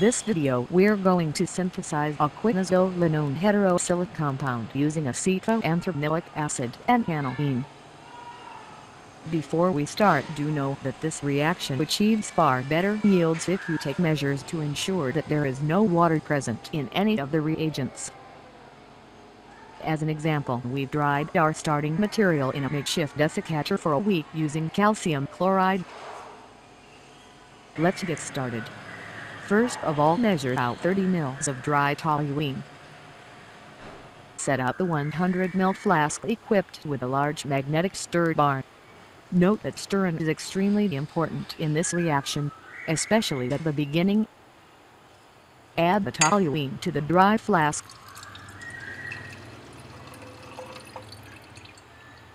this video we're going to synthesize a quinazolinone heterocyclic compound using acetylanthranilic acid and aniline. Before we start do know that this reaction achieves far better yields if you take measures to ensure that there is no water present in any of the reagents. As an example we've dried our starting material in a makeshift desiccator for a week using calcium chloride. Let's get started. First of all measure out 30 ml of dry toluene. Set up the 100 ml flask equipped with a large magnetic stir bar. Note that stirring is extremely important in this reaction, especially at the beginning. Add the toluene to the dry flask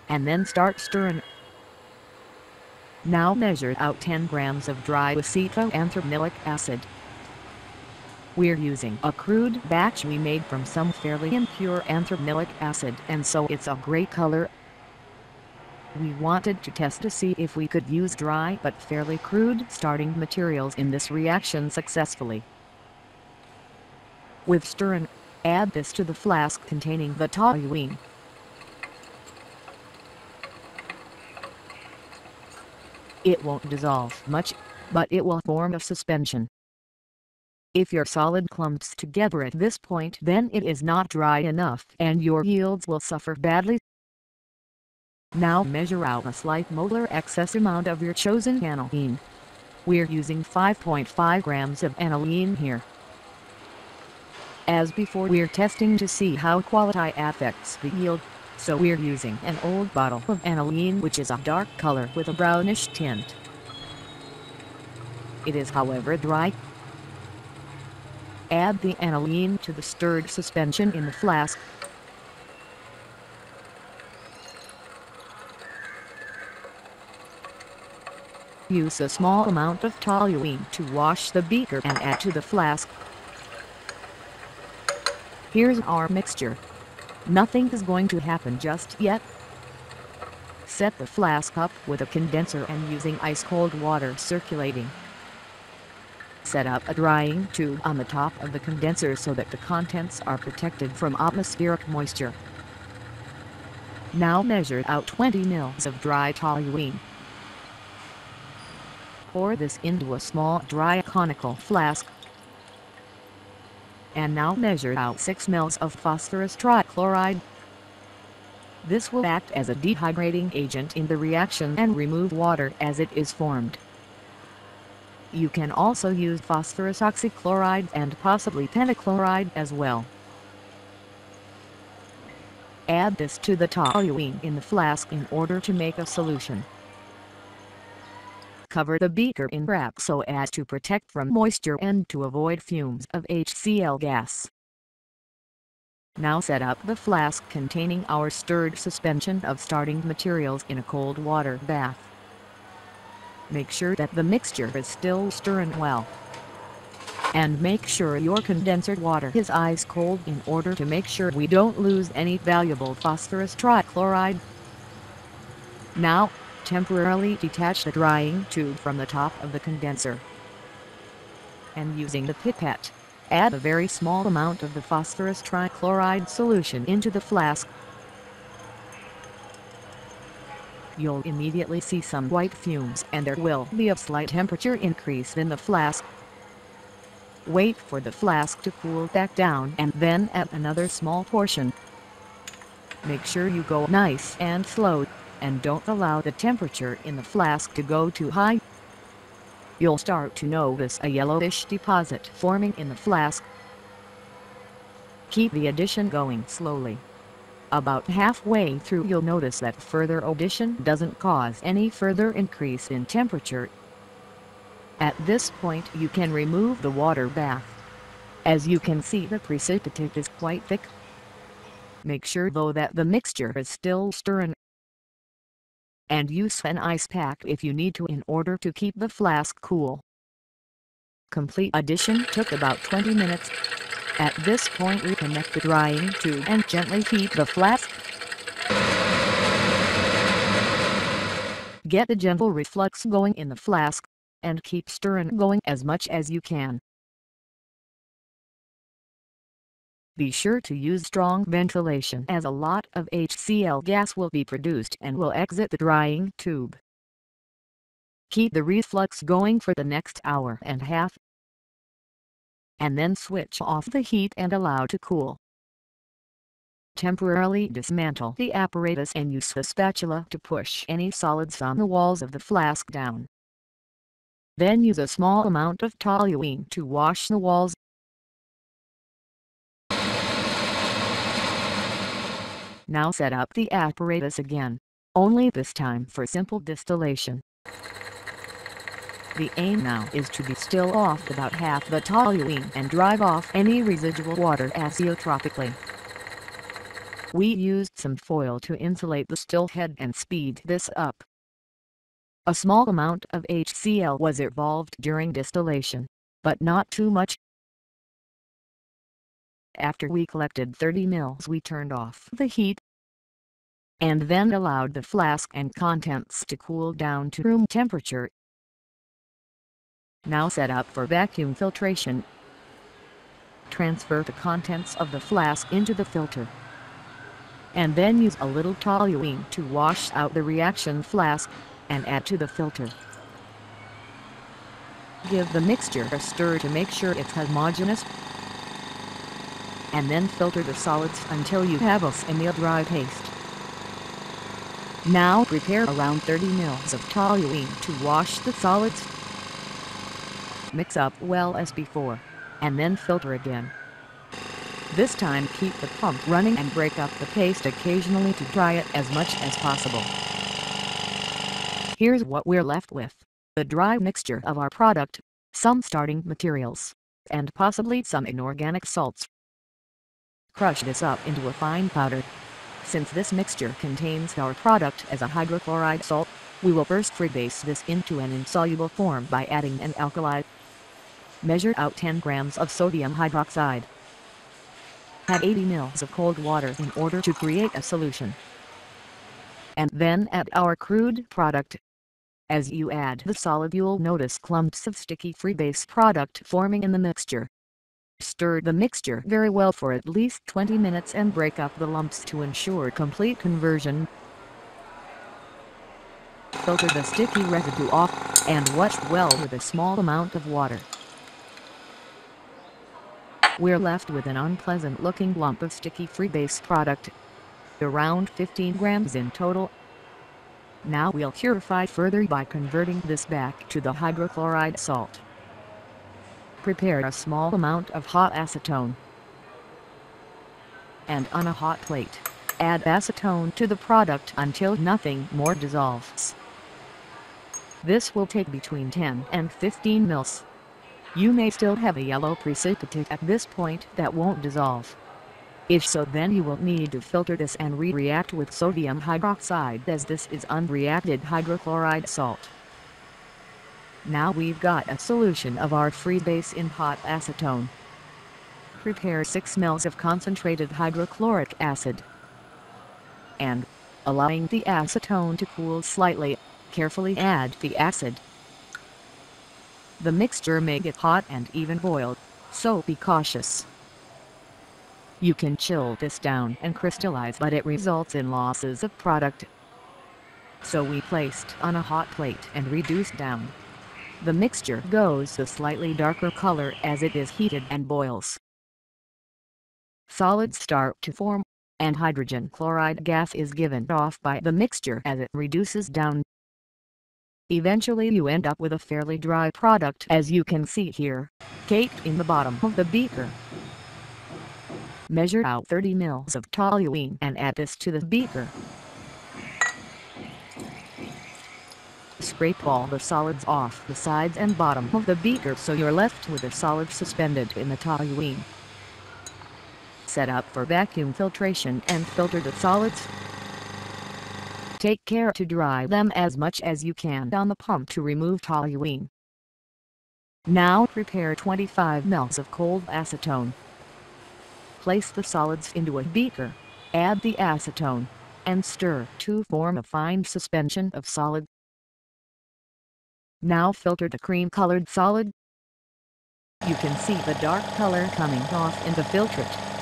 and then start stirring. Now measure out 10 grams of dry acetylanthranilic acid. We're using a crude batch we made from some fairly impure anthranilic acid and so it's a gray color. We wanted to test to see if we could use dry but fairly crude starting materials in this reaction successfully. With stirring, add this to the flask containing the toluene. It won't dissolve much, but it will form a suspension. If your solid clumps together at this point then it is not dry enough and your yields will suffer badly. Now measure out a slight molar excess amount of your chosen aniline. We're using 5.5 grams of aniline here. As before we're testing to see how quality affects the yield so we're using an old bottle of aniline which is a dark color with a brownish tint. It is however dry. Add the aniline to the stirred suspension in the flask. Use a small amount of toluene to wash the beaker and add to the flask. Here's our mixture. Nothing is going to happen just yet. Set the flask up with a condenser and using ice-cold water circulating. Set up a drying tube on the top of the condenser so that the contents are protected from atmospheric moisture. Now measure out 20 ml of dry toluene. Pour this into a small dry conical flask and now measure out 6 ml of phosphorus trichloride. This will act as a dehydrating agent in the reaction and remove water as it is formed. You can also use phosphorus oxychloride and possibly pentachloride as well. Add this to the toluene in the flask in order to make a solution. Cover the beaker in wrap so as to protect from moisture and to avoid fumes of HCl gas. Now set up the flask containing our stirred suspension of starting materials in a cold water bath. Make sure that the mixture is still stirring well. And make sure your condenser water is ice cold in order to make sure we don't lose any valuable phosphorus trichloride. Now, temporarily detach the drying tube from the top of the condenser. And using the pipette, add a very small amount of the phosphorus trichloride solution into the flask. You'll immediately see some white fumes and there will be a slight temperature increase in the flask. Wait for the flask to cool back down and then add another small portion. Make sure you go nice and slow and don't allow the temperature in the flask to go too high. You'll start to notice a yellowish deposit forming in the flask. Keep the addition going slowly. About halfway through you'll notice that further addition doesn't cause any further increase in temperature. At this point you can remove the water bath. As you can see the precipitate is quite thick. Make sure though that the mixture is still stirring and use an ice pack if you need to in order to keep the flask cool. Complete addition took about 20 minutes. At this point reconnect the drying tube and gently heat the flask. Get the gentle reflux going in the flask, and keep stirring going as much as you can. Be sure to use strong ventilation as a lot of HCl gas will be produced and will exit the drying tube. Keep the reflux going for the next hour and a half. And then switch off the heat and allow to cool. Temporarily dismantle the apparatus and use a spatula to push any solids on the walls of the flask down. Then use a small amount of toluene to wash the walls. Now set up the apparatus again, only this time for simple distillation. The aim now is to distill off about half the toluene and drive off any residual water azeotropically. We used some foil to insulate the still head and speed this up. A small amount of HCl was evolved during distillation, but not too much. After we collected 30 mils we turned off the heat and then allowed the flask and contents to cool down to room temperature. Now set up for vacuum filtration. Transfer the contents of the flask into the filter and then use a little toluene to wash out the reaction flask and add to the filter. Give the mixture a stir to make sure it's homogeneous. And then filter the solids until you have a semi-dry paste. Now prepare around 30 ml of toluene to wash the solids. Mix up well as before, and then filter again. This time keep the pump running and break up the paste occasionally to dry it as much as possible. Here's what we're left with. The dry mixture of our product, some starting materials, and possibly some inorganic salts. Crush this up into a fine powder. Since this mixture contains our product as a hydrochloride salt, we will first freebase this into an insoluble form by adding an alkali. Measure out 10 grams of sodium hydroxide. Add 80 ml of cold water in order to create a solution. And then add our crude product as you add the solid you'll notice clumps of sticky freebase product forming in the mixture. Stir the mixture very well for at least 20 minutes and break up the lumps to ensure complete conversion. Filter the sticky residue off, and wash well with a small amount of water. We're left with an unpleasant looking lump of sticky freebase product. Around 15 grams in total. Now we'll purify further by converting this back to the hydrochloride salt. Prepare a small amount of hot acetone. And on a hot plate, add acetone to the product until nothing more dissolves. This will take between 10 and 15 mils. You may still have a yellow precipitate at this point that won't dissolve. If so then you will need to filter this and re-react with sodium hydroxide as this is unreacted hydrochloride salt. Now we've got a solution of our free base in hot acetone. Prepare 6 ml of concentrated hydrochloric acid. And, allowing the acetone to cool slightly, carefully add the acid. The mixture may get hot and even boiled, so be cautious. You can chill this down and crystallize but it results in losses of product. So we placed on a hot plate and reduced down. The mixture goes a slightly darker color as it is heated and boils. Solids start to form, and hydrogen chloride gas is given off by the mixture as it reduces down. Eventually you end up with a fairly dry product as you can see here, caked in the bottom of the beaker. Measure out 30 ml of toluene and add this to the beaker. Scrape all the solids off the sides and bottom of the beaker so you're left with a solid suspended in the toluene. Set up for vacuum filtration and filter the solids. Take care to dry them as much as you can on the pump to remove toluene. Now prepare 25 ml of cold acetone. Place the solids into a beaker, add the acetone, and stir to form a fine suspension of solid. Now filter the cream-colored solid. You can see the dark color coming off in the filtrate.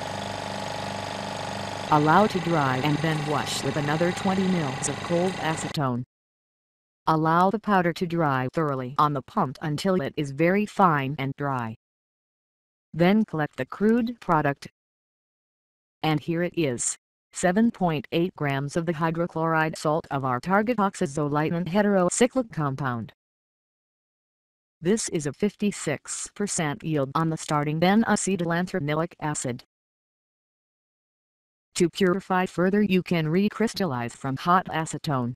Allow to dry and then wash with another 20 ml of cold acetone. Allow the powder to dry thoroughly on the pump until it is very fine and dry. Then collect the crude product. And here it is. 7.8 grams of the hydrochloride salt of our target oxazolite heterocyclic compound. This is a 56% yield on the starting N-acetylanthranilic acid. To purify further you can recrystallize from hot acetone.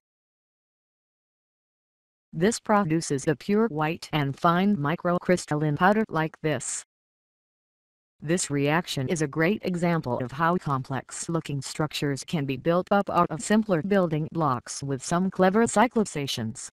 This produces a pure white and fine microcrystalline powder like this. This reaction is a great example of how complex-looking structures can be built up out of simpler building blocks with some clever cyclizations.